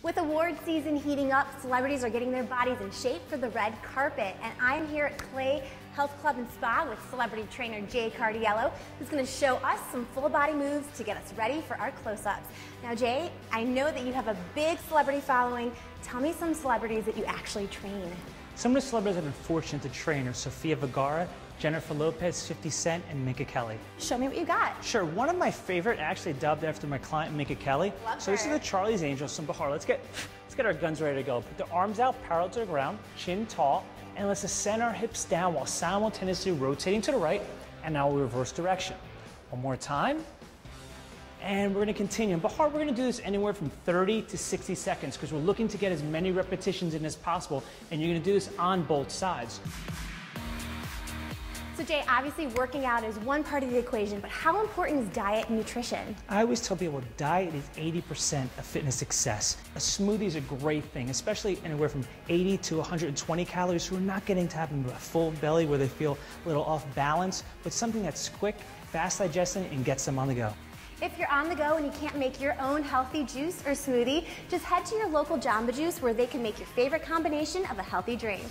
With award season heating up, celebrities are getting their bodies in shape for the red carpet. And I'm here at Clay Health Club and Spa with celebrity trainer Jay Cardiello, who's going to show us some full body moves to get us ready for our close ups. Now, Jay, I know that you have a big celebrity following. Tell me some celebrities that you actually train. Some of the celebrities I've been fortunate to train are Sofia Vergara, Jennifer Lopez, 50 Cent, and Minka Kelly. Show me what you got. Sure, one of my favorite, actually dubbed after my client, Minka Kelly. Love so this is the Charlie's Angels from Bahar. Let's get, let's get our guns ready to go. Put the arms out parallel to the ground, chin tall, and let's ascend our hips down while simultaneously rotating to the right, and now we'll reverse direction. One more time. And we're gonna continue. In Bahar, we're gonna do this anywhere from 30 to 60 seconds because we're looking to get as many repetitions in as possible, and you're gonna do this on both sides. So, Jay, obviously working out is one part of the equation, but how important is diet and nutrition? I always tell people diet is 80% of fitness success. A smoothie is a great thing, especially anywhere from 80 to 120 calories. So we're not getting to have a full belly where they feel a little off balance, but something that's quick, fast digesting, and gets them on the go. If you're on the go and you can't make your own healthy juice or smoothie, just head to your local Jamba Juice where they can make your favorite combination of a healthy drink.